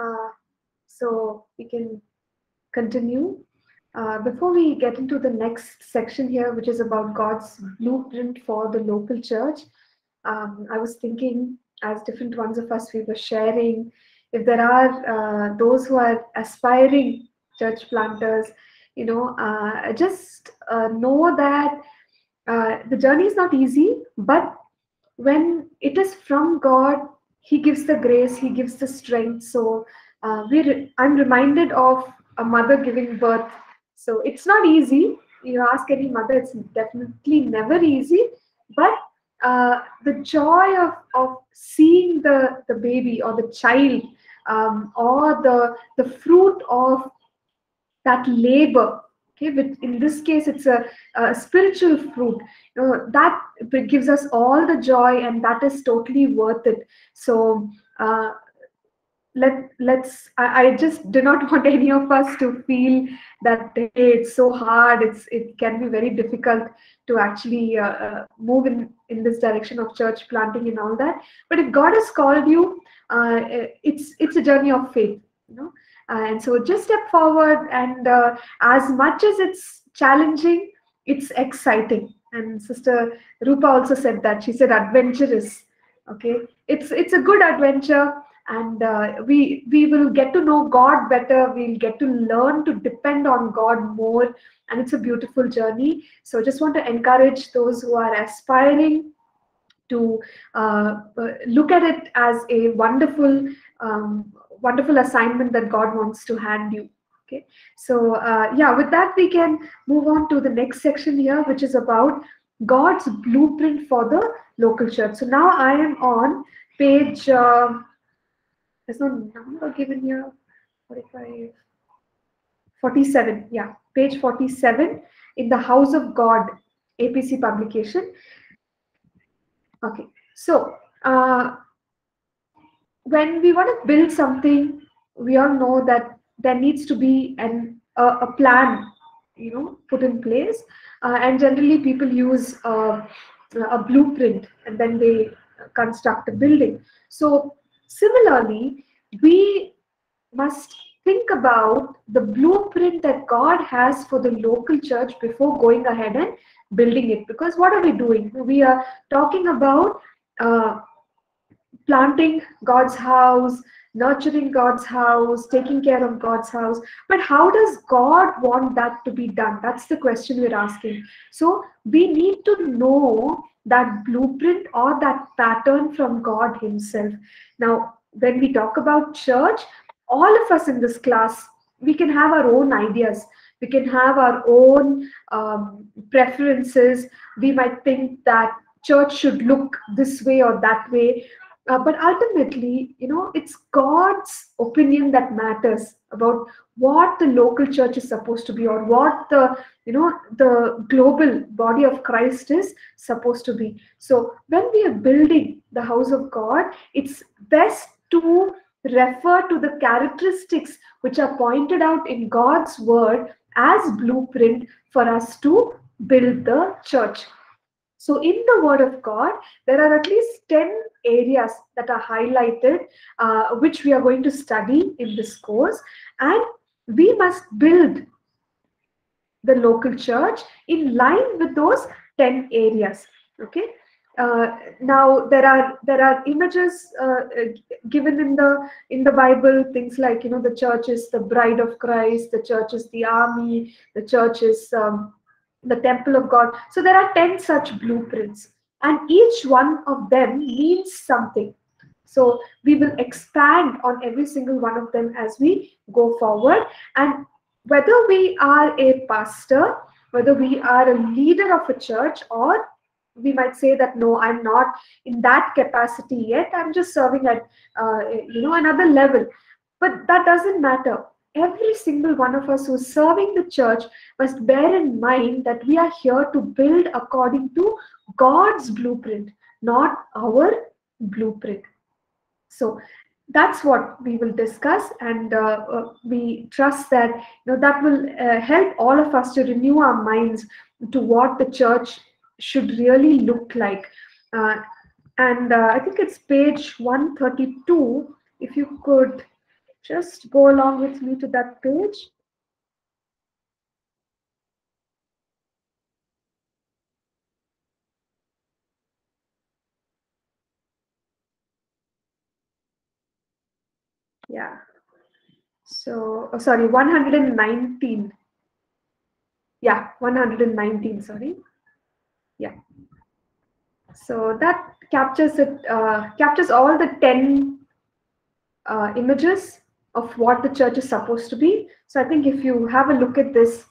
Uh, so we can continue. Uh, before we get into the next section here, which is about God's blueprint for the local church, um, I was thinking, as different ones of us we were sharing, if there are uh, those who are aspiring church planters, you know, uh, just uh, know that uh, the journey is not easy, but when it is from God, He gives the grace, He gives the strength. So uh, we re- I'm reminded of a mother giving birth. So it's not easy. You ask any mother, it's definitely never easy. But uh, the joy of, of seeing the, the baby or the child um, or the, the fruit of that labor okay but in this case it's a, a spiritual fruit. You know that gives us all the joy and that is totally worth it. So uh, let let's I, I, just do not want any of us to feel that hey, it's so hard. It's it can be very difficult to actually uh, uh, move in in this direction of church planting and all that. But if god has called you uh, it's it's a journey of faith you know and so just step forward and uh, as much as it's challenging it's exciting. And sister rupa also said that. She said adventurous okay? It's it's a good adventure and uh, we we will get to know god better. We'll get to learn to depend on god more. And it's a beautiful journey. So just want to encourage those who are aspiring to uh, look at it as a wonderful um, wonderful assignment that god wants to hand you okay? So uh, yeah with that we can move on to the next section here which is about god's blueprint for the local church. So now i am on page uh, there's no number given here. 45 47 yeah page 47 in the house of god apc publication. Okay so uh, when we want to build something we all know that there needs to be an uh, a plan you know put in place uh, and generally people use uh, a blueprint and then they construct a building so Similarly, we must think about the blueprint that God has for the local church before going ahead and building it. Because what are we doing? We are talking about uh, planting God's house, nurturing God's house, taking care of God's house. But how does God want that to be done? That's the question we're asking. So we need to know that blueprint or that pattern from God Himself. Now, when we talk about church, all of us in this class, we can have our own ideas. We can have our own um, preferences. We might think that church should look this way or that way. Uh, but ultimately, you know, it's God's opinion that matters about what the local church is supposed to be or what the you know the global body of christ is supposed to be. So when we are building the house of god it's best to refer to the characteristics which are pointed out in god's word as blueprint for us to build the church so in the word of god there are at least 10 areas that are highlighted uh, which we are going to study in this course. And we must build the local church in line with those 10 areas okay? Uh, now there are there are images uh, given in the in the bible things like you know the church is the bride of christ the church is the army the church is um, the temple of god so there are 10 such blueprints and each one of them means something so we will expand on every single one of them as we go forward. And whether we are a pastor, whether we are a leader of a church, or we might say that no, I'm not in that capacity yet. I'm just serving at uh, you know another level. But that doesn't matter. Every single one of us who's serving the church must bear in mind that we are here to build according to God's blueprint, not our blueprint. So that's what we will discuss and uh, uh, we trust that you know that will uh, help all of us to renew our minds to what the church should really look like uh, and uh, i think it's page 132 if you could just go along with me to that page. Yeah. So, oh, sorry, 119. Yeah, 119, sorry. Yeah. So that captures it, uh, captures all the 10 uh, images of what the church is supposed to be. So I think if you have a look at this,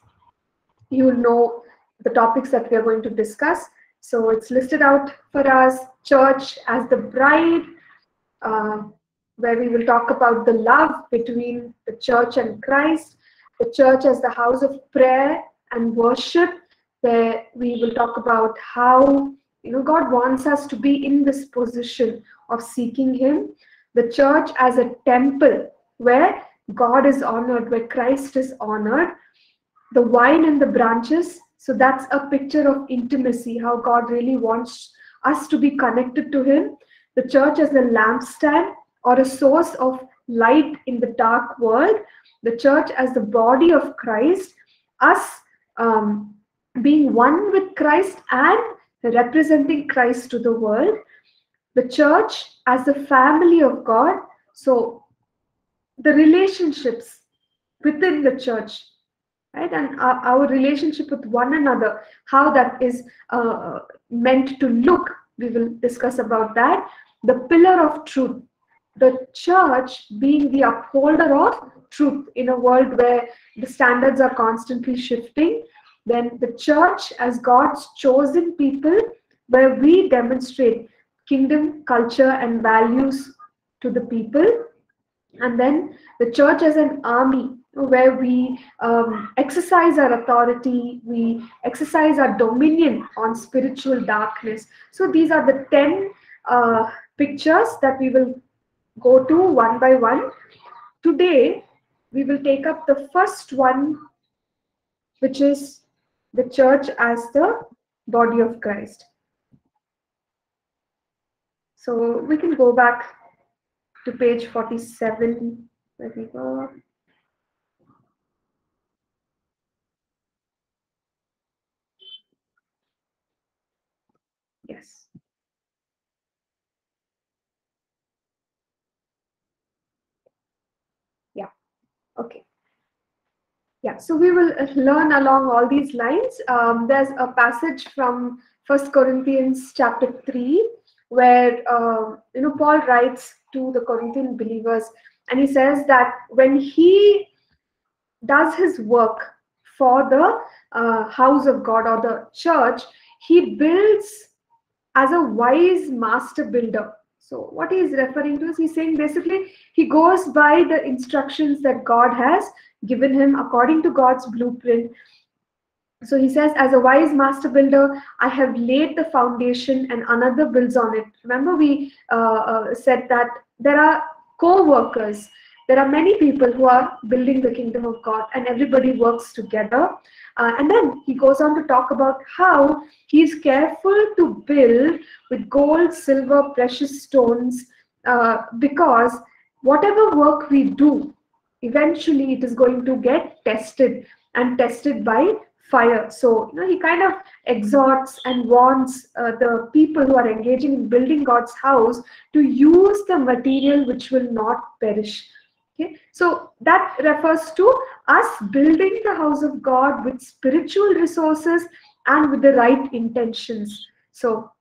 you'll know the topics that we are going to discuss. So it's listed out for us, church as the bride, uh, where we will talk about the love between the church and Christ, the church as the house of prayer and worship, where we will talk about how you know God wants us to be in this position of seeking Him, the church as a temple where God is honored, where Christ is honored, the vine and the branches. So that's a picture of intimacy, how God really wants us to be connected to Him. The church as a lampstand or a source of light in the dark world, the church as the body of Christ, us um, being one with Christ and representing Christ to the world, the church as the family of God. So the relationships within the church, right, and our, our relationship with one another, how that is uh, meant to look. We will discuss about that. The pillar of truth the church being the upholder of truth in a world where the standards are constantly shifting, then the church as God's chosen people, where we demonstrate kingdom, culture, and values to the people. And then the church as an army, where we um, exercise our authority, we exercise our dominion on spiritual darkness. So these are the 10 uh, pictures that we will go to one by one. Today, we will take up the first one, which is the church as the body of Christ. So we can go back to page 47. Let me go. Yes. Yeah. Okay. Yeah, so we will learn along all these lines. Um, there's a passage from First Corinthians chapter 3 where uh, you know Paul writes to the Corinthian believers and he says that when he does his work for the uh, house of God or the church, he builds as a wise master builder. So what he is referring to is he's saying basically he goes by the instructions that God has given him according to God's blueprint. So he says, as a wise master builder, I have laid the foundation and another builds on it. Remember, we uh, uh, said that there are co workers there are many people who are building the kingdom of God and everybody works together. Uh, and then he goes on to talk about how he's careful to build with gold, silver, precious stones uh, because whatever work we do, eventually it is going to get tested and tested by fire. So, you know, he kind of exhorts and warns uh, the people who are engaging in building God's house to use the material which will not perish. Okay, so that refers to us building the house of God with spiritual resources and with the right intentions. So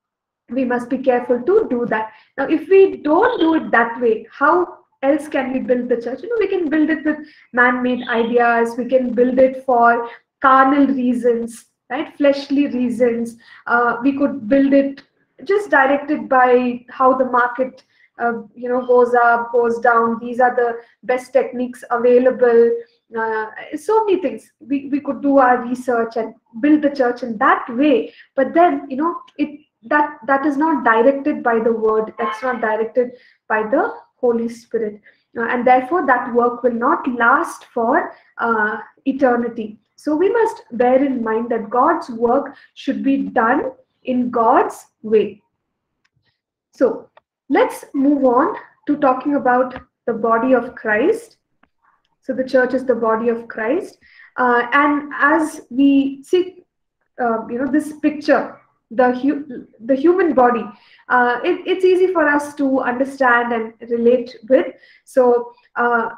we must be careful to do that. Now, if we don't do it that way, how else can we build the church? You know, we can build it with man-made ideas. We can build it for carnal reasons, right? Fleshly reasons. Uh, we could build it just directed by how the market uh, you know goes up goes down. These are the best techniques available. Uh, so many things. We, we could do our research and build the church in that way. But then you know it that that is not directed by the word. That's not directed by the holy spirit. Uh, and therefore that work will not last for uh, eternity so we must bear in mind that god's work should be done in god's way so Let's move on to talking about the body of Christ. So the church is the body of Christ. Uh, and as we see, uh, you know, this picture, the, hu- the human body, uh, it, it's easy for us to understand and relate with. So uh,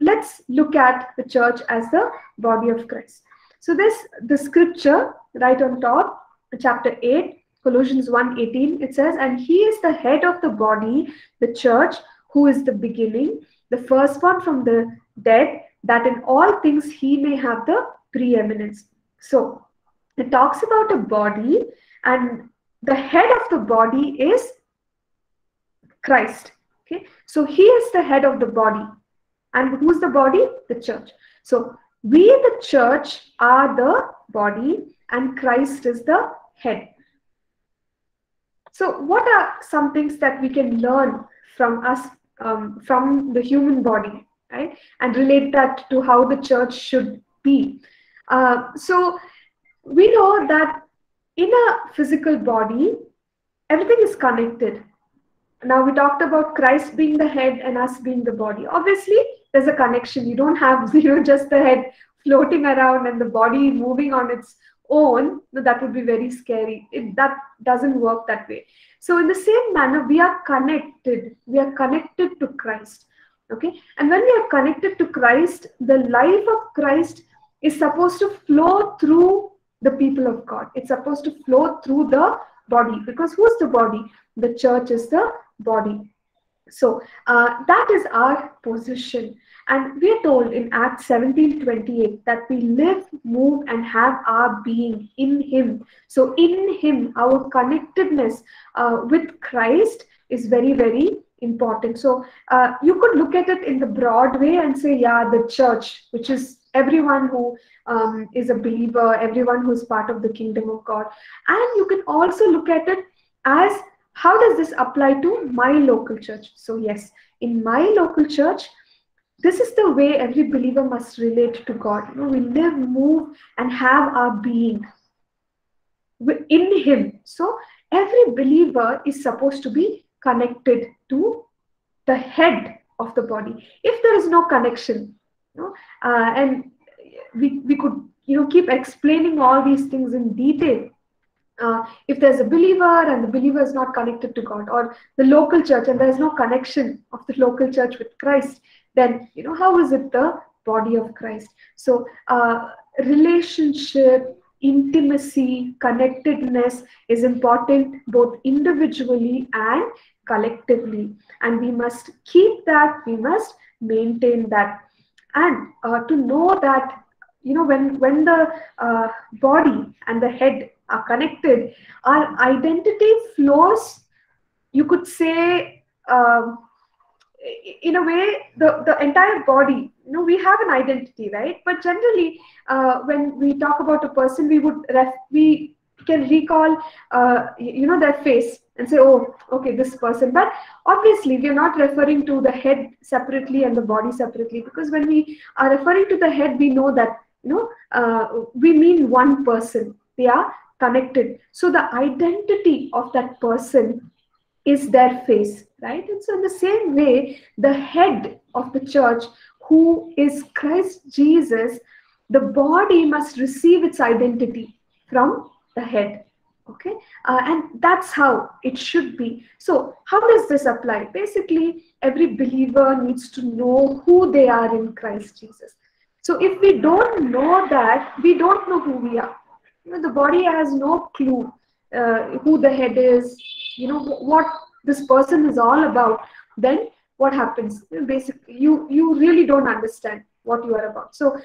let's look at the church as the body of Christ. So this, the scripture right on top, chapter 8, Colossians 1:18, it says, and he is the head of the body, the church, who is the beginning, the firstborn from the dead, that in all things he may have the preeminence. So it talks about a body, and the head of the body is Christ. Okay, so he is the head of the body. And who's the body? The church. So we, the church, are the body, and Christ is the head. So, what are some things that we can learn from us, um, from the human body, right? And relate that to how the church should be. Uh, so, we know that in a physical body, everything is connected. Now, we talked about Christ being the head and us being the body. Obviously, there's a connection. You don't have you know just the head floating around and the body moving on its own, that would be very scary. It, that doesn't work that way. So, in the same manner, we are connected. We are connected to Christ. Okay. And when we are connected to Christ, the life of Christ is supposed to flow through the people of God. It's supposed to flow through the body because who's the body? The church is the body. So uh, that is our position. And we are told in Acts 17 28 that we live, move, and have our being in Him. So, in Him, our connectedness uh, with Christ is very, very important. So, uh, you could look at it in the broad way and say, yeah, the church, which is everyone who um, is a believer, everyone who is part of the kingdom of God. And you can also look at it as how does this apply to my local church? So, yes, in my local church, this is the way every believer must relate to God. You know, we live, move, and have our being in Him. So every believer is supposed to be connected to the head of the body. If there is no connection, you know, uh, and we, we could you know keep explaining all these things in detail. Uh, if there's a believer and the believer is not connected to God, or the local church and there's no connection of the local church with Christ, then you know how is it the body of christ? So uh, relationship intimacy connectedness is important both individually and collectively. And we must keep that we must maintain that. And uh, to know that you know when when the uh, body and the head are connected. Our identity flows you could say um, in a way the, the entire body. You know we have an identity right? But generally uh, when we talk about a person we would ref, we can recall uh, you know their face and say oh okay this person. But obviously we are not referring to the head separately and the body separately because when we are referring to the head we know that you know uh, we mean one person. Are connected so the identity of that person is their face, right? And so, in the same way, the head of the church, who is Christ Jesus, the body must receive its identity from the head. Okay, uh, and that's how it should be. So, how does this apply? Basically, every believer needs to know who they are in Christ Jesus. So, if we don't know that, we don't know who we are. You know, the body has no clue uh, who the head is, you know what this person is all about. Then what happens? Basically you you really don't understand what you are about. So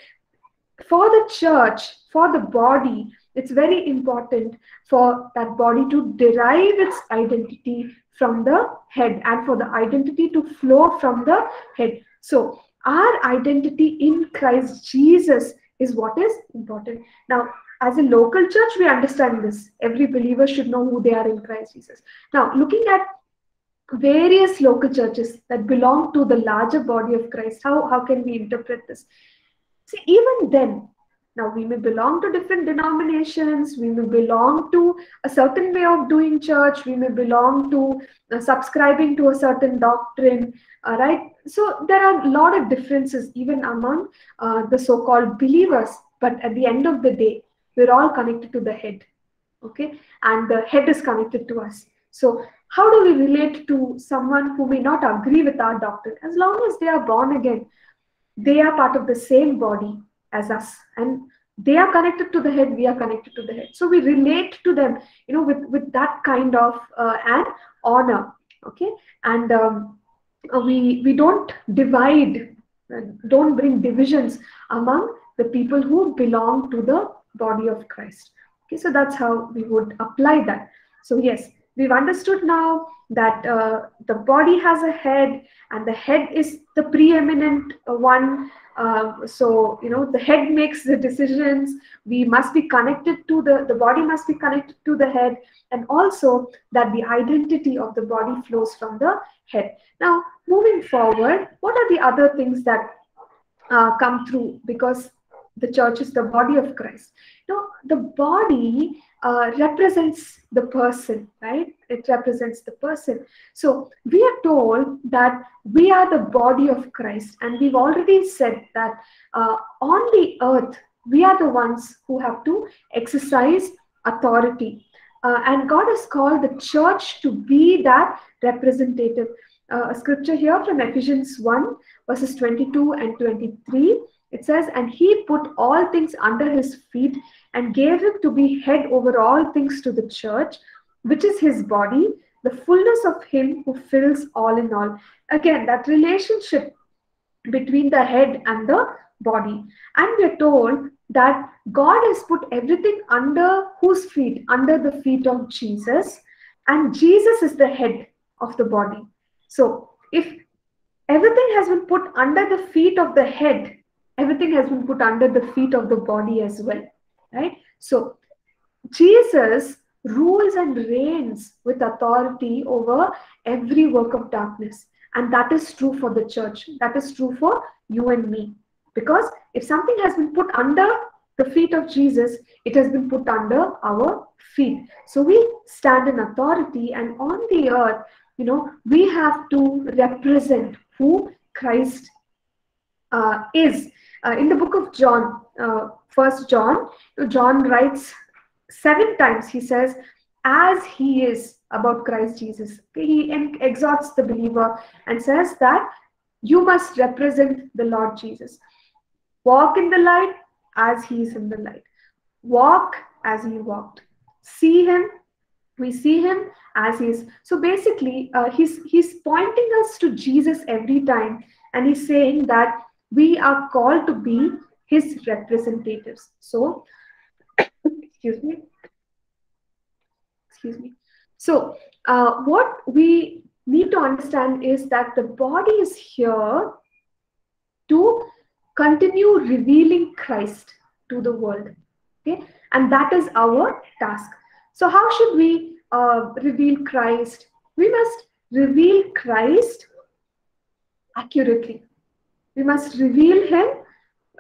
for the church for the body it's very important for that body to derive its identity from the head and for the identity to flow from the head. So our identity in christ jesus is what is important. Now as a local church, we understand this. Every believer should know who they are in Christ Jesus. Now, looking at various local churches that belong to the larger body of Christ, how, how can we interpret this? See, even then, Now, we may belong to different denominations, we may belong to a certain way of doing church, we may belong to uh, subscribing to a certain doctrine, uh, right? So, there are a lot of differences even among uh, the so called believers, but at the end of the day, we're all connected to the head, okay? And the head is connected to us. So, how do we relate to someone who may not agree with our doctrine? As long as they are born again, they are part of the same body as us and they are connected to the head we are connected to the head so we relate to them you know with with that kind of uh, an honor okay and um, uh, we we don't divide uh, don't bring divisions among the people who belong to the body of christ. Okay so that's how we would apply that. So yes we've understood now that uh, the body has a head and the head is the preeminent one. Uh, so you know the head makes the decisions. We must be connected to the the body must be connected to the head. And also that the identity of the body flows from the head. Now moving forward what are the other things that uh, come through? Because the church is the body of christ now the body uh, represents the person, right? It represents the person. So we are told that we are the body of Christ, and we've already said that uh, on the earth, we are the ones who have to exercise authority. Uh, and God has called the church to be that representative. Uh, a scripture here from Ephesians 1, verses 22 and 23. It says, And he put all things under his feet and gave him to be head over all things to the church, which is his body, the fullness of him who fills all in all. Again, that relationship between the head and the body. And we're told that God has put everything under whose feet? Under the feet of Jesus. And Jesus is the head of the body. So if everything has been put under the feet of the head, everything has been put under the feet of the body as well right? So Jesus rules and reigns with authority over every work of darkness. And that is true for the church. That is true for you and me. Because if something has been put under the feet of Jesus, it has been put under our feet. So we stand in authority, and on the earth, you know, we have to represent who Christ uh, is. Uh, in the book of John, uh, First John, John writes seven times. He says, "As he is about Christ Jesus." He exhorts the believer and says that you must represent the Lord Jesus. Walk in the light as he is in the light. Walk as he walked. See him. We see him as he is. So basically, uh, he's he's pointing us to Jesus every time, and he's saying that we are called to be his representatives. So, excuse me. Excuse me. So, uh, what we need to understand is that the body is here to continue revealing Christ to the world. Okay, and that is our task. So, how should we uh, reveal Christ? We must reveal Christ accurately we must reveal him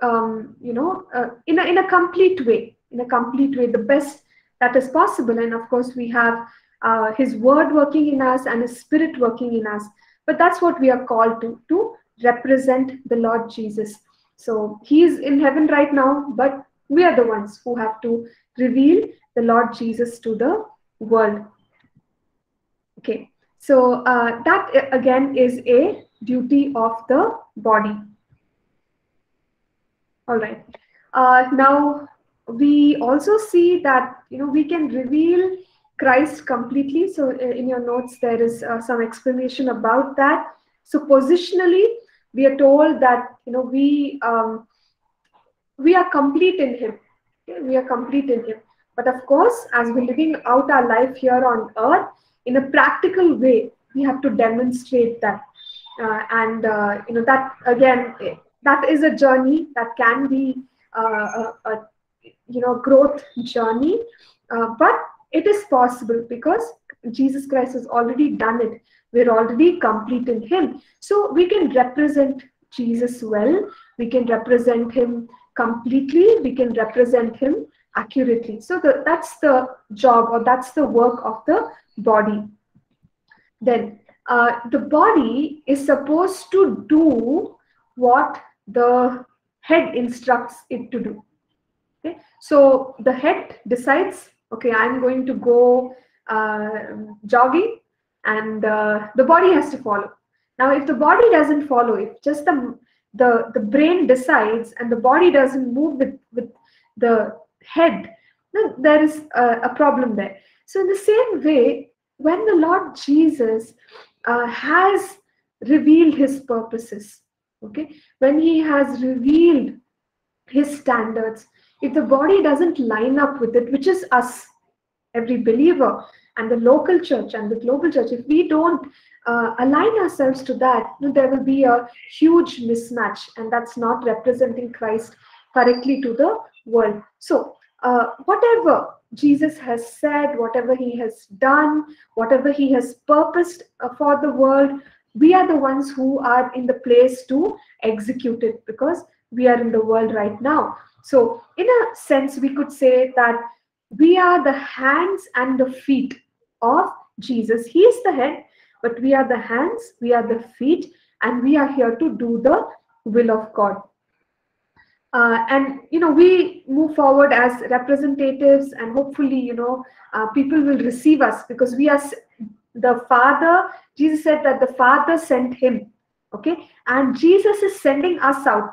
um, you know uh, in, a, in a complete way in a complete way the best that is possible. And of course we have uh, his word working in us and his spirit working in us. But that's what we are called to to represent the lord jesus. So he is in heaven right now but we are the ones who have to reveal the lord jesus to the world. Okay. So uh, that again is a duty of the body. All right. Uh, now we also see that you know we can reveal Christ completely. So uh, in your notes there is uh, some explanation about that. So positionally, we are told that you know we um, we are complete in Him. We are complete in Him. But of course, as we're living out our life here on earth in a practical way, we have to demonstrate that uh, and uh, you know that again that is a journey that can be uh, a, a, you know growth journey. But it is possible because jesus christ has already done it. We're already complete in him. So we can represent jesus well. We can represent him completely, we can represent him accurately. So the, that's the job or that's the work of the body. Then uh, the body is supposed to do what the head instructs it to do. Okay, so the head decides, okay, I'm going to go uh, jogging, and uh, the body has to follow. Now, if the body doesn't follow, if just the the the brain decides and the body doesn't move with with the head, then there is a, a problem there. So, in the same way, when the Lord Jesus uh, has revealed his purposes, okay, when he has revealed his standards, if the body doesn't line up with it, which is us, every believer, and the local church and the global church, if we don't uh, align ourselves to that, there will be a huge mismatch, and that's not representing Christ correctly to the world. So, uh, whatever Jesus has said, whatever he has done, whatever he has purposed uh, for the world, we are the ones who are in the place to execute it because we are in the world right now. So, in a sense, we could say that we are the hands and the feet of Jesus. He is the head, but we are the hands, we are the feet, and we are here to do the will of God. Uh, and you know we move forward as representatives and hopefully you know uh, people will receive us because we are the father jesus said that the father sent him okay? And jesus is sending us out.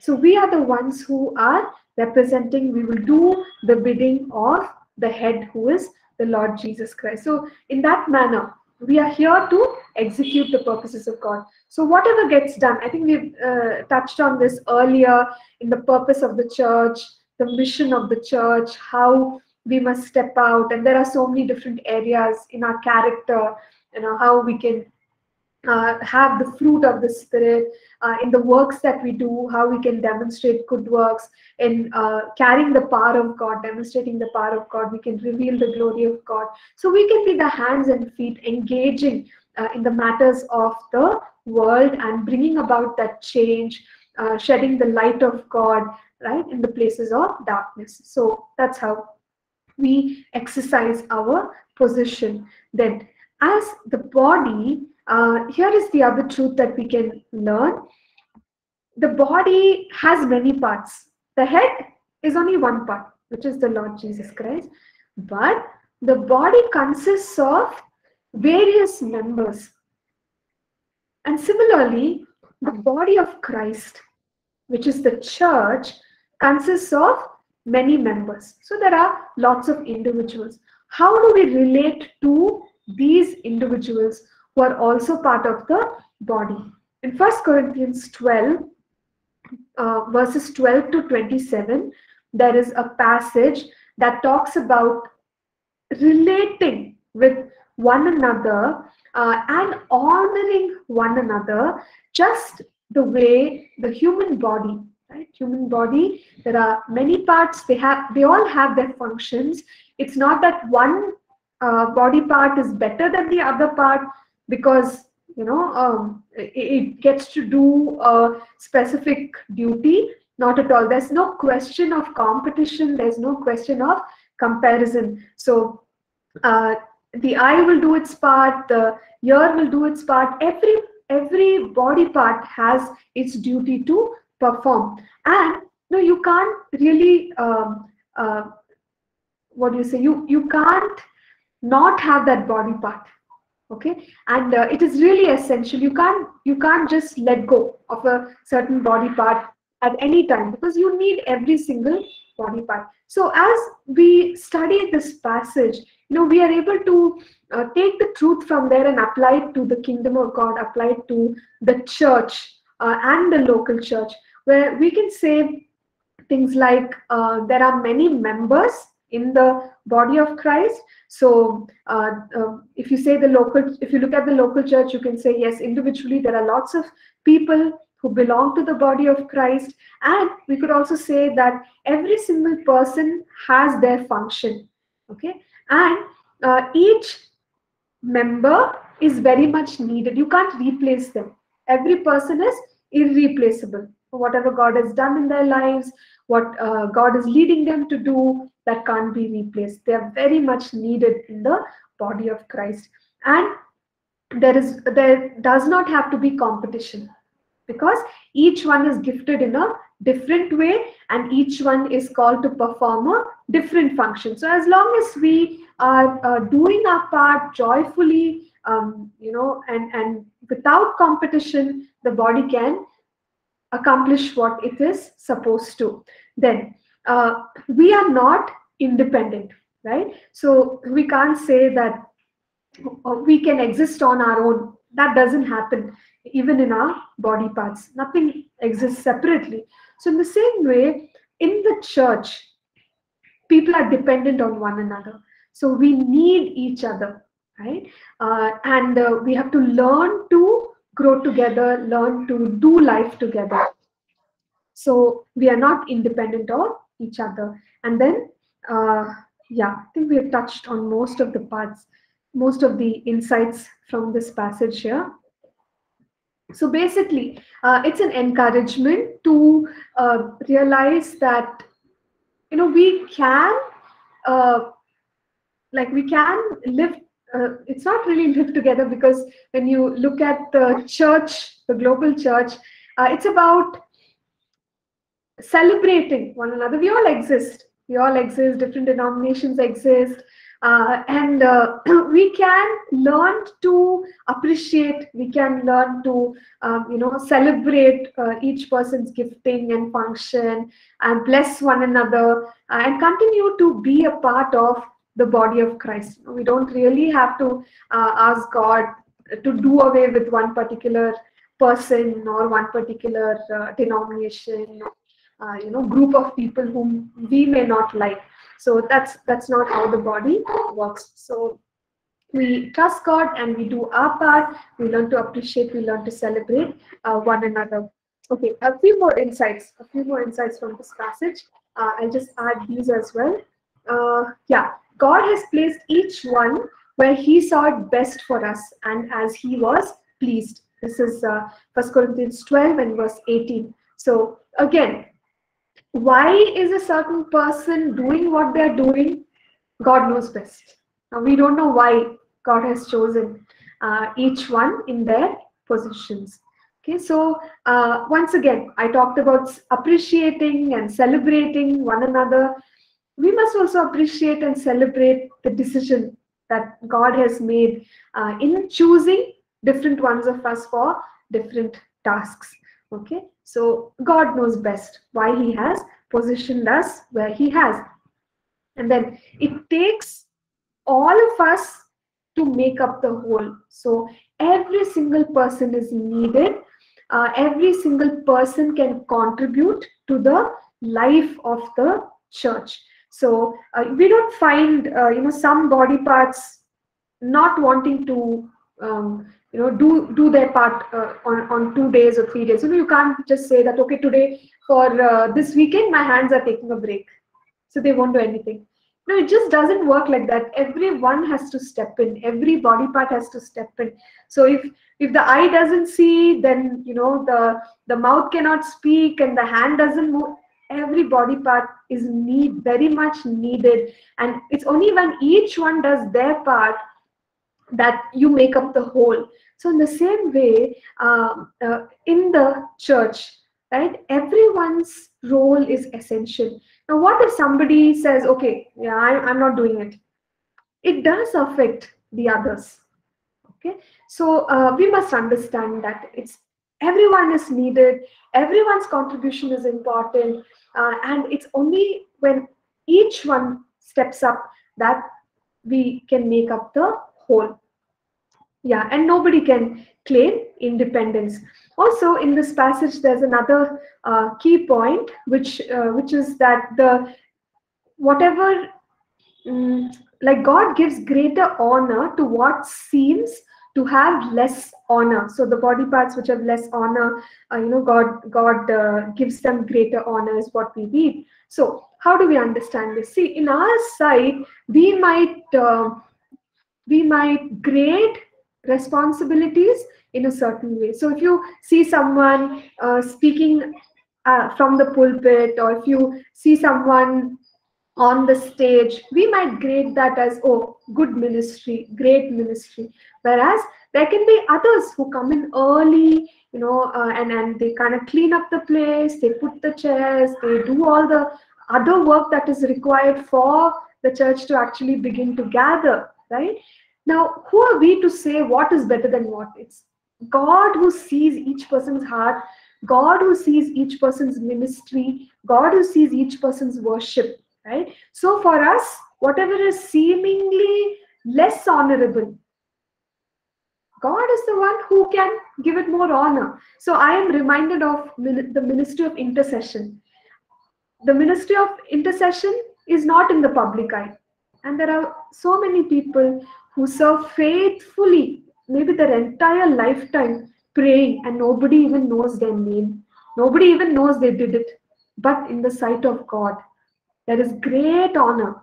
So we are the ones who are representing we will do the bidding of the head who is the lord jesus christ. So in that manner we are here to execute the purposes of God. So whatever gets done, I think we've uh, touched on this earlier in the purpose of the church, the mission of the church, how we must step out, and there are so many different areas in our character, you know, how we can uh, have the fruit of the spirit uh, in the works that we do how we can demonstrate good works. In uh, carrying the power of god demonstrating the power of god we can reveal the glory of god. So we can be the hands and feet engaging uh, in the matters of the world and bringing about that change uh, shedding the light of god right in the places of darkness. So that's how we exercise our position then as the body uh, here is the other truth that we can learn. The body has many parts. The head is only one part, which is the Lord Jesus Christ. But the body consists of various members. And similarly, the body of Christ, which is the church, consists of many members. So there are lots of individuals. How do we relate to these individuals who are also part of the body. In 1 Corinthians 12, uh, verses 12 to 27, there is a passage that talks about relating with one another uh, and honoring one another just the way the human body right? Human body there are many parts they have they all have their functions. It's not that one uh, body part is better than the other part because you know um, it, it, gets to do a specific duty not at all. There's no question of competition there's no question of comparison. So uh, the eye will do its part the ear will do its part. Every every body part has its duty to perform. And no you can't really um, uh, what do you say? You you can't not have that body part okay? And uh, it is really essential. You can't you can't just let go of a certain body part at any time because you need every single body part. So as we study this passage you know we are able to uh, take the truth from there and apply it to the kingdom of god apply it to the church uh, and the local church where we can say things like uh, there are many members in the body of Christ. So uh, uh, if you say the local, if you look at the local church, you can say, yes, individually, there are lots of people who belong to the body of Christ. And we could also say that every single person has their function. Okay. And uh, each member is very much needed. You can't replace them. Every person is irreplaceable. Whatever God has done in their lives, what uh, God is leading them to do, that can't be replaced. They are very much needed in the body of Christ. And there is there does not have to be competition because each one is gifted in a different way and each one is called to perform a different function so as long as we are uh, doing our part joyfully um, you know and and without competition the body can accomplish what it is supposed to. Then uh, we are not independent right? So we can't say that uh, we can exist on our own. That doesn't happen even in our body parts. Nothing exists separately. So in the same way in the church people are dependent on one another. So we need each other right? Uh, and uh, we have to learn to grow together learn to do life together. So we are not independent of each other. And then uh, yeah i think we have touched on most of the parts most of the insights from this passage here. So basically uh, it's an encouragement to uh, realize that you know we can uh, like we can live uh, it's not really live together because when you look at the church the global church uh, it's about celebrating one another. We all exist. We all exist. Different denominations exist. Uh, and uh, we can learn to appreciate. We can learn to um, you know celebrate uh, each person's gifting and function and bless one another uh, and continue to be a part of the body of christ. We don't really have to uh, ask god to do away with one particular person or one particular uh, denomination you know group of people whom we may not like. So that's that's not how the body works. So we trust god and we do our part. We learn to appreciate we learn to celebrate uh, one another. Okay a few more insights a few more insights from this passage. Uh, i'll just add these as well. Uh, yeah god has placed each one where he saw it best for us and as he was pleased. This is uh, first corinthians 12 and verse 18 so again why is a certain person doing what they're doing? God knows best. Now we don't know why god has chosen uh, each one in their positions. Okay so uh, once again i talked about appreciating and celebrating one another we must also appreciate and celebrate the decision that god has made uh, in choosing different ones of us for different tasks okay so God knows best why He has positioned us where He has. And then it takes all of us to make up the whole. So every single person is needed. Uh, every single person can contribute to the life of the church. So uh, we don't find, uh, you know, some body parts not wanting to um, you know do do their part uh, on on two days or three days. You know you can't just say that okay today for uh, this weekend my hands are taking a break. So they won't do anything. No it just doesn't work like that. Everyone has to step in. Every body part has to step in. So if if the eye doesn't see then you know the the mouth cannot speak and the hand doesn't move every body part is need very much needed and it's only when each one does their part that you make up the whole so in the same way, uh, uh, in the church, right, everyone's role is essential. Now, what if somebody says, okay, yeah, I, I'm not doing it? It does affect the others. Okay, so uh, we must understand that it's everyone is needed, everyone's contribution is important, uh, and it's only when each one steps up that we can make up the whole. Yeah and nobody can claim independence. Also in this passage there's another uh, key point which uh, which is that the whatever um, like god gives greater honor to what seems to have less honor. So the body parts which have less honor uh, you know god god uh, gives them greater honor is what we read so how do we understand this? See in our side we might uh, we might grade responsibilities in a certain way. So if you see someone uh, speaking uh, from the pulpit or if you see someone on the stage we might grade that as oh good ministry great ministry. Whereas there can be others who come in early you know uh, and and they kind of clean up the place they put the chairs they do all the other work that is required for the church to actually begin to gather right? Now who are we to say what is better than what? It's god who sees each person's heart god who sees each person's ministry god who sees each person's worship right? So for us whatever is seemingly less honorable god is the one who can give it more honor. So i am reminded of the ministry of intercession. The ministry of intercession is not in the public eye. And there are so many people who serve faithfully maybe their entire lifetime praying and nobody even knows their name. Nobody even knows they did it. But in the sight of god there is great honor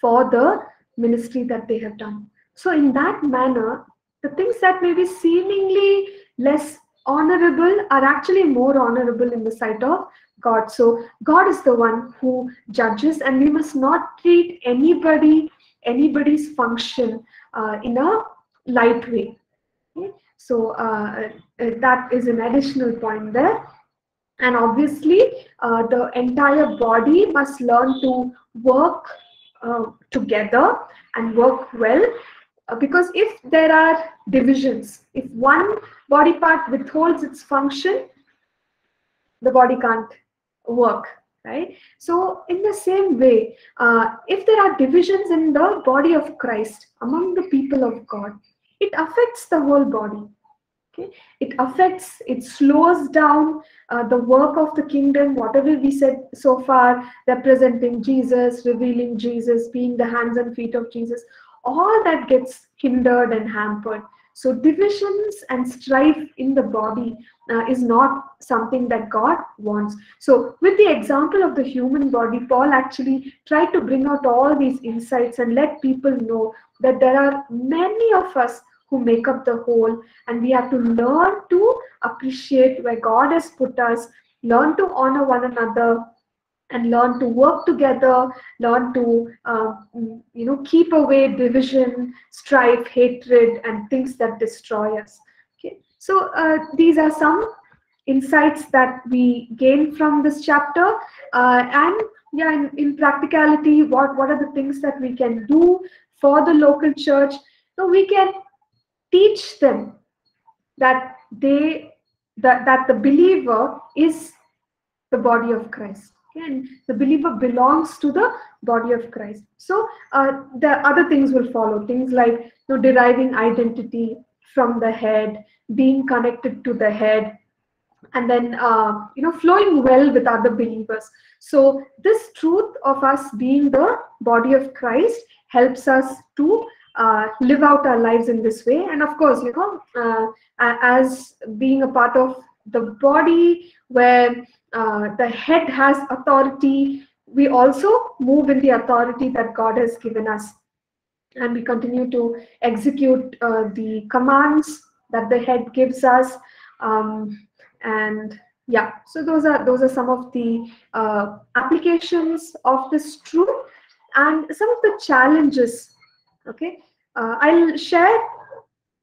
for the ministry that they have done. So, in that manner, the things that may be seemingly less honorable are actually more honorable in the sight of God. So, God is the one who judges, and we must not treat anybody, anybody's function uh, in a light way. Okay? So, uh, uh that is an additional point there and obviously uh, the entire body must learn to work uh, together and work well. Uh, because if there are divisions if one body part withholds its function the body can't work right? So in the same way uh, if there are divisions in the body of christ among the people of god it affects the whole body Okay? It affects, it slows down uh, the work of the kingdom, whatever we said so far, representing Jesus, revealing Jesus, being the hands and feet of Jesus, all that gets hindered and hampered. So, divisions and strife in the body uh, is not something that God wants. So, with the example of the human body, Paul actually tried to bring out all these insights and let people know that there are many of us who make up the whole. And we have to learn to appreciate where God has put us, learn to honor one another, and learn to work together, learn to uh, you know keep away division, strife, hatred, and things that destroy us. Okay, so uh, these are some insights that we gain from this chapter, uh, and yeah, in, in practicality, what what are the things that we can do for the local church? So we can teach them that they that, that the believer is the body of christ. And the believer belongs to the body of christ. So uh, the other things will follow. Things like you know, deriving identity from the head being connected to the head and then uh, you know flowing well with other believers. So this truth of us being the body of christ helps us to uh, live out our lives in this way. And of course you know uh, as being a part of the body where uh, the head has authority we also move in the authority that god has given us. And we continue to execute uh, the commands that the head gives us. Um, and yeah so those are those are some of the uh, applications of this truth and some of the challenges Okay, uh, I'll share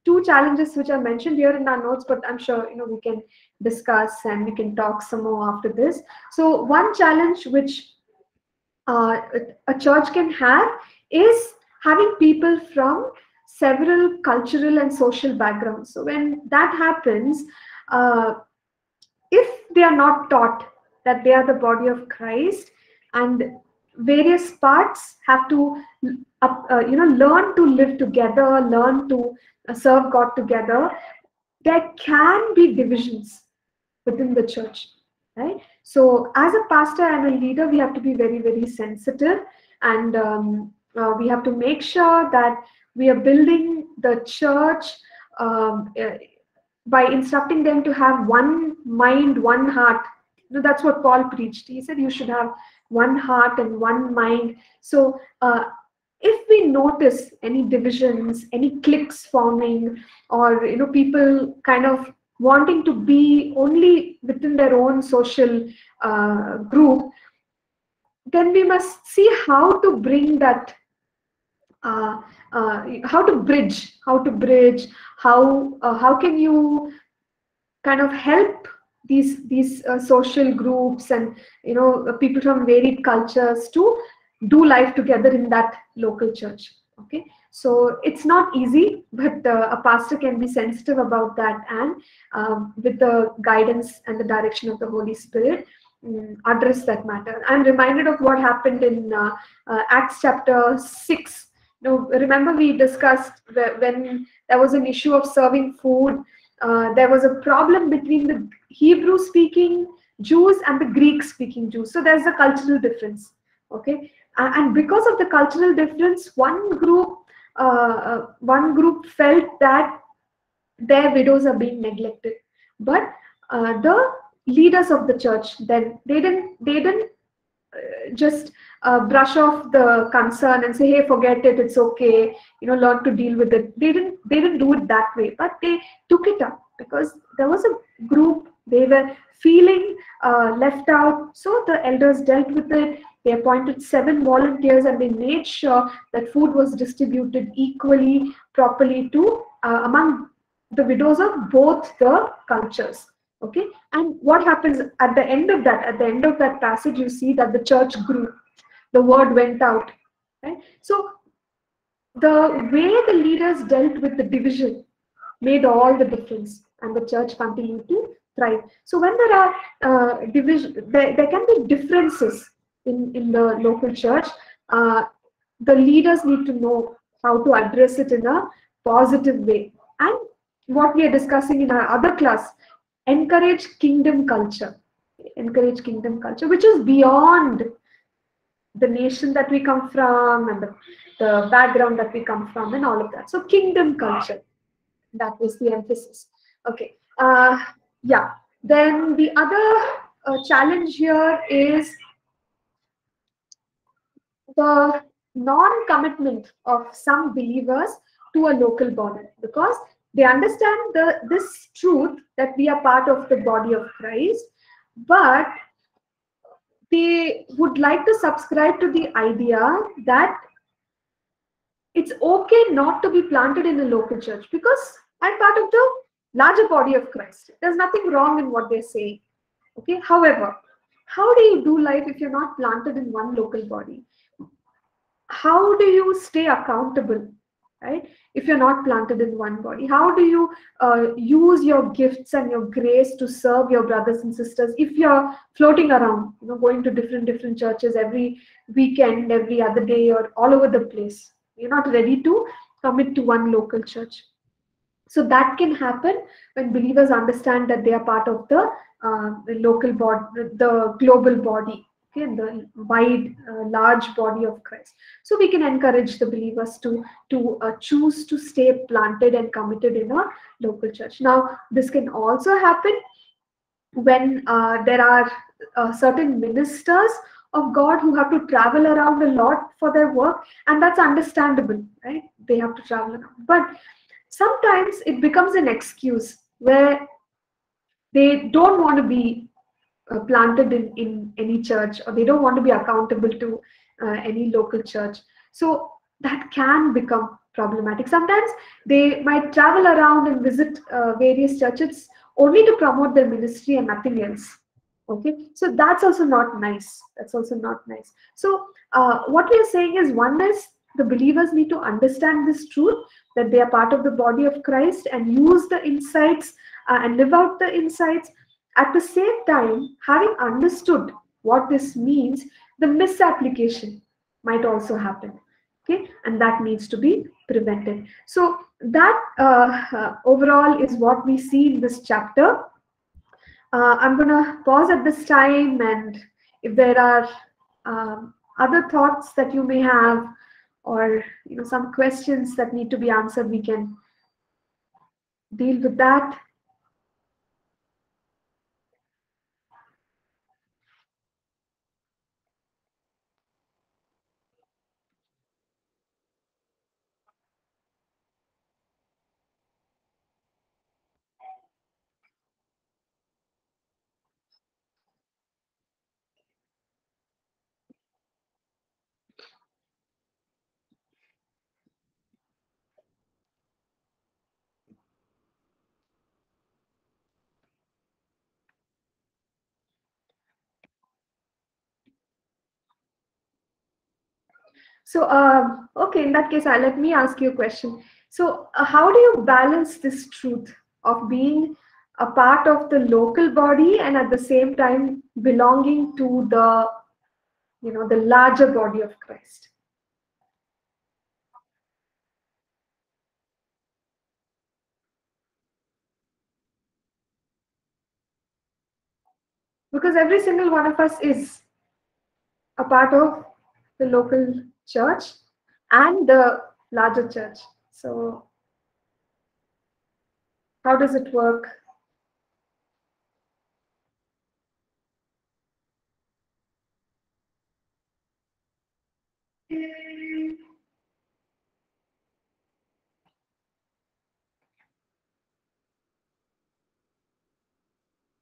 two challenges which are mentioned here in our notes, but I'm sure you know we can discuss and we can talk some more after this. So one challenge which uh, a church can have is having people from several cultural and social backgrounds. So when that happens, uh, if they are not taught that they are the body of Christ and various parts have to uh, uh, you know learn to live together learn to uh, serve god together. There can be divisions within the church right? So as a pastor and a leader we have to be very very sensitive and um, uh, we have to make sure that we are building the church um, uh, by instructing them to have one mind one heart. You know, that's what paul preached. He said you should have one heart and one mind. So uh, if we notice any divisions, any cliques forming, or you know people kind of wanting to be only within their own social uh, group, then we must see how to bring that uh, uh, how to bridge how to bridge how uh, how can you kind of help these these uh, social groups and you know people from varied cultures to do life together in that local church okay? So it's not easy but uh, a pastor can be sensitive about that and um, with the guidance and the direction of the holy spirit um, address that matter. I'm reminded of what happened in uh, uh, acts chapter 6 you know remember we discussed when there was an issue of serving food uh, there was a problem between the hebrew speaking jews and the greek speaking jews. So there's a cultural difference okay and because of the cultural difference one group uh, uh, one group felt that their widows are being neglected. But uh, the leaders of the church then they didn't they didn't uh, just uh, brush off the concern and say hey forget it it's okay you know learn to deal with it. They didn't they didn't do it that way but they took it up because there was a group they were feeling uh, left out. So the elders dealt with it they appointed seven volunteers and they made sure that food was distributed equally, properly to uh, among the widows of both the cultures. Okay, and what happens at the end of that? At the end of that passage, you see that the church grew, the word went out. Right? So the way the leaders dealt with the division made all the difference, and the church continued to thrive. So when there are uh, division, there, there can be differences in, in the local church, uh, the leaders need to know how to address it in a positive way. And what we are discussing in our other class, encourage kingdom culture. Encourage kingdom culture, which is beyond the nation that we come from and the, the background that we come from and all of that. So kingdom culture, that was the emphasis. Okay, uh, yeah. Then the other uh, challenge here is the non-commitment of some believers to a local body because they understand the this truth that we are part of the body of Christ, but they would like to subscribe to the idea that it's okay not to be planted in a local church because I'm part of the larger body of Christ. There's nothing wrong in what they're saying. Okay. However, how do you do life if you're not planted in one local body? How do you stay accountable right? If you're not planted in one body how do you uh, use your gifts and your grace to serve your brothers and sisters? If you're floating around you know going to different different churches every weekend every other day or all over the place you're not ready to commit to one local church. So that can happen when believers understand that they are part of the, uh, the local body the global body okay, the wide, uh, large body of Christ. So we can encourage the believers to, to uh, choose to stay planted and committed in a local church. Now, this can also happen when uh, there are uh, certain ministers of God who have to travel around a lot for their work, and that's understandable, right? They have to travel around. But sometimes it becomes an excuse where they don't want to be uh, planted in, in any church or they don't want to be accountable to uh, any local church. So that can become problematic. Sometimes they might travel around and visit uh, various churches only to promote their ministry and nothing else. Okay, so that's also not nice. That's also not nice. So, uh, what we are saying is one is the believers need to understand this truth that they are part of the body of Christ and use the insights uh, and live out the insights at the same time, having understood what this means, the misapplication might also happen. Okay, and that needs to be prevented. So that uh, uh, overall is what we see in this chapter. Uh, I'm going to pause at this time, and if there are um, other thoughts that you may have, or you know some questions that need to be answered, we can deal with that. So, um, okay, in that case, uh, let me ask you a question. So, uh, how do you balance this truth of being a part of the local body and at the same time belonging to the, you know, the larger body of Christ? Because every single one of us is a part of the local church and the larger church. So, how does it work?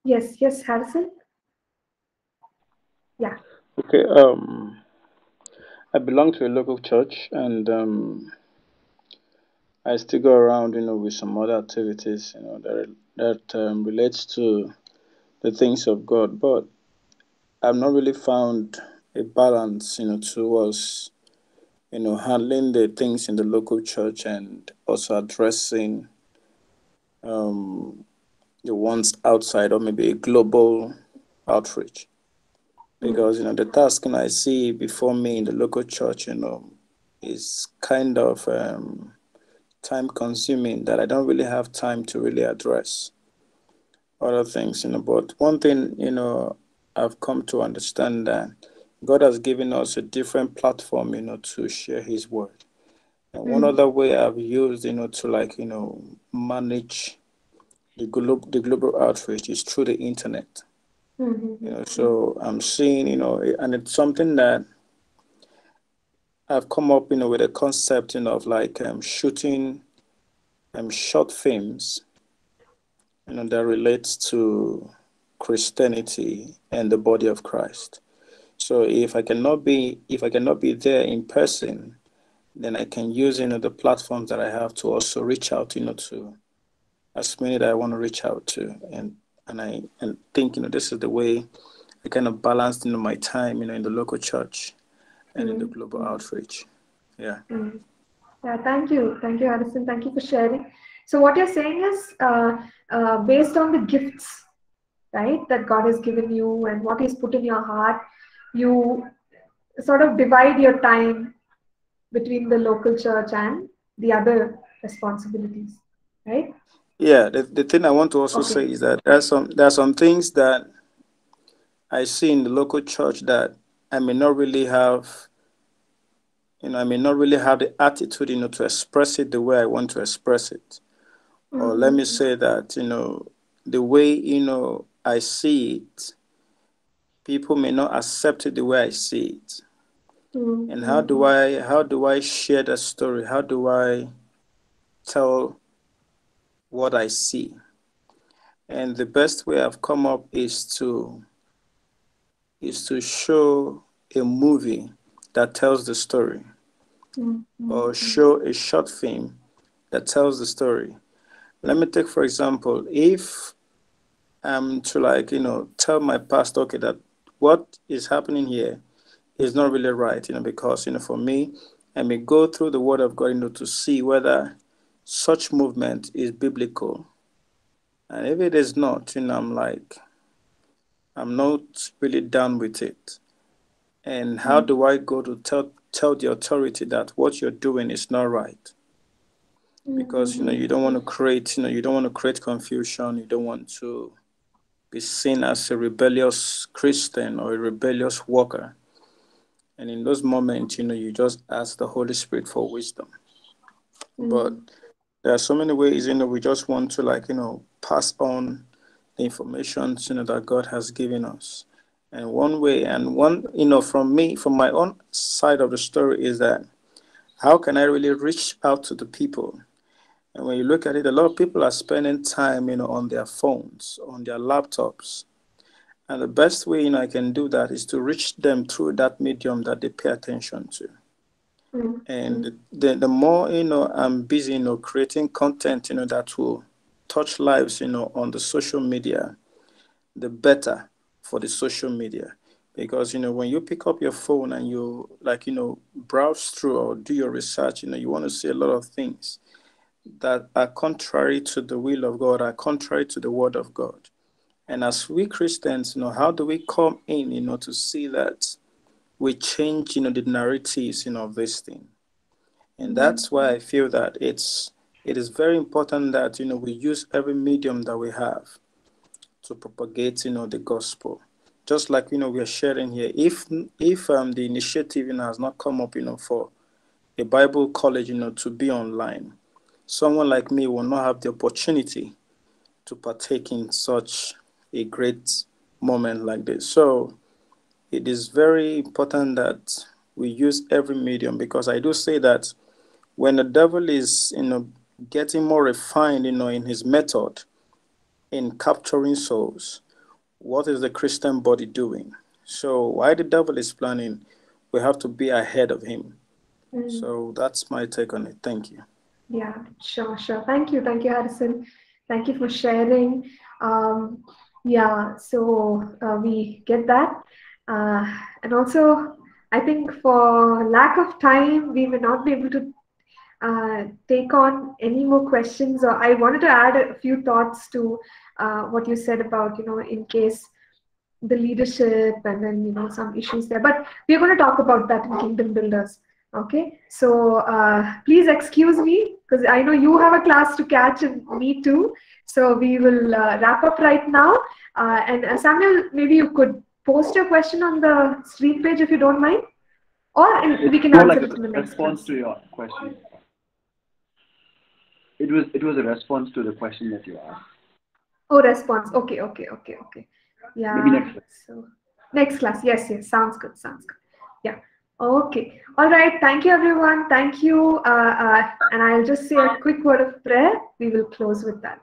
Yes, yes, Harrison. Yeah. Okay. Um, I belong to a local church, and um, I still go around, you know, with some other activities, you know, that that um, relates to the things of God. But I've not really found a balance, you know, towards, you know, handling the things in the local church and also addressing um, the ones outside or maybe a global outreach because you know the task and I see before me in the local church, you know, is kind of um, time consuming that I don't really have time to really address other things, you know. But one thing, you know, I've come to understand that God has given us a different platform, you know, to share His word. And one mm-hmm. other way I've used, you know, to like, you know, manage the global the global outreach is through the internet. Mm-hmm. You know, so I'm seeing, you know, and it's something that I've come up, you know, with a concept, you know, of like um, shooting um, short films, you know, that relates to Christianity and the body of Christ. So if I cannot be, if I cannot be there in person, then I can use, you know, the platforms that I have to also reach out, you know, to as many that I want to reach out to, and and I and think you know this is the way I kind of balanced you know my time you know in the local church and mm-hmm. in the mm-hmm. global outreach. Yeah. Mm-hmm. Yeah. Thank you. Thank you, Addison. Thank you for sharing. So what you're saying is uh, uh, based on the gifts, right, that God has given you and what He's put in your heart, you sort of divide your time between the local church and the other responsibilities, right? Yeah, the, the thing I want to also okay. say is that there are some there are some things that I see in the local church that I may not really have, you know, I may not really have the attitude, you know, to express it the way I want to express it. Mm-hmm. Or let me mm-hmm. say that, you know, the way, you know, I see it, people may not accept it the way I see it. Mm-hmm. And how do I how do I share that story? How do I tell what I see. And the best way I've come up is to is to show a movie that tells the story mm-hmm. or show a short film that tells the story. Let me take for example, if I'm to like, you know, tell my pastor, okay, that what is happening here is not really right, you know, because, you know, for me, I may go through the word of God, you know, to see whether such movement is biblical. And if it is not, you know, I'm like, I'm not really done with it. And how mm-hmm. do I go to tell tell the authority that what you're doing is not right? Because you know you don't want to create, you know, you don't want to create confusion. You don't want to be seen as a rebellious Christian or a rebellious worker. And in those moments, you know, you just ask the Holy Spirit for wisdom. Mm-hmm. But there are so many ways, you know, we just want to like, you know, pass on the information, you know, that God has given us. And one way, and one, you know, from me, from my own side of the story is that how can I really reach out to the people? And when you look at it, a lot of people are spending time, you know, on their phones, on their laptops. And the best way, you know, I can do that is to reach them through that medium that they pay attention to. Mm-hmm. And the, the more, you know, I'm busy, you know, creating content, you know, that will touch lives, you know, on the social media, the better for the social media. because you know when you pick up your phone and you like you know browse through or do your research you know you want to see a lot of things that are contrary to the will of god are contrary to the word of god and as we christians you know how do we come in you know to see that we change you know the narratives you know of this thing and mm-hmm. that's why i feel that it's it is very important that you know we use every medium that we have to propagate you know the gospel. Just like you know we are sharing here if if um, the initiative you know, has not come up you know for a bible college you know to be online someone like me will not have the opportunity to partake in such a great moment like this. So it is very important that we use every medium because i do say that when the devil is you know getting more refined you know in his method in capturing souls what is the Christian body doing? So why the devil is planning, we have to be ahead of him. Mm. So that's my take on it. Thank you. Yeah, sure, sure. Thank you. Thank you, Harrison. Thank you for sharing. Um, yeah, so uh, we get that. Uh, and also, I think for lack of time, we may not be able to uh, take on any more questions. Or I wanted to add a few thoughts to uh, what you said about, you know, in case the leadership and then, you know, some issues there. But we're going to talk about that in Kingdom Builders. Okay, so uh, please excuse me because I know you have a class to catch and me too. So we will uh, wrap up right now. Uh, and Samuel, maybe you could post your question on the street page if you don't mind, or we can answer like it in the next response class. to your question. It was it was a response to the question that you asked. Oh, response. Okay, okay, okay, okay. Yeah. Maybe next class. So next class. Yes, yes. Sounds good. Sounds good. Yeah. Okay. All right. Thank you, everyone. Thank you. Uh, uh, and I'll just say a quick word of prayer. We will close with that.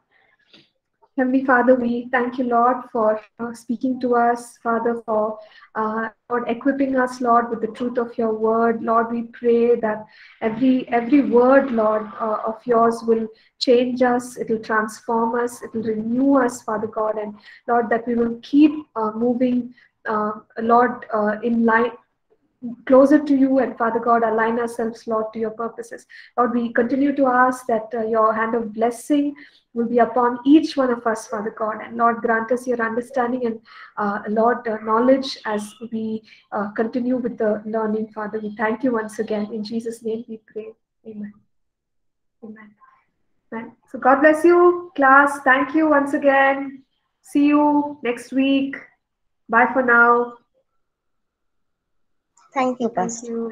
Heavenly Father, we thank you, Lord, for uh, speaking to us, Father, for uh, Lord equipping us, Lord, with the truth of your word. Lord, we pray that every every word, Lord, uh, of yours will change us. It will transform us. It will renew us, Father God, and Lord, that we will keep uh, moving, uh, Lord, uh, in line closer to you and Father God, align ourselves, Lord, to your purposes. Lord, we continue to ask that uh, your hand of blessing will be upon each one of us, Father God. And Lord, grant us your understanding and uh, Lord, uh, knowledge as we uh, continue with the learning, Father. We thank you once again. In Jesus' name we pray. Amen. Amen. Amen. So God bless you, class. Thank you once again. See you next week. Bye for now. Thank you, Pastor.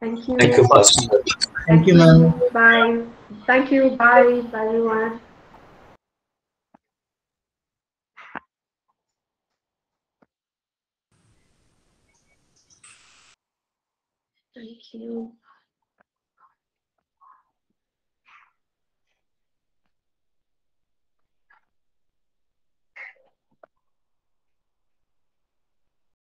Thank you. Thank you, Pastor. Thank, Thank you, ma'am. Bye. Thank you. Bye. Bye, everyone. Thank you.